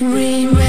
Remember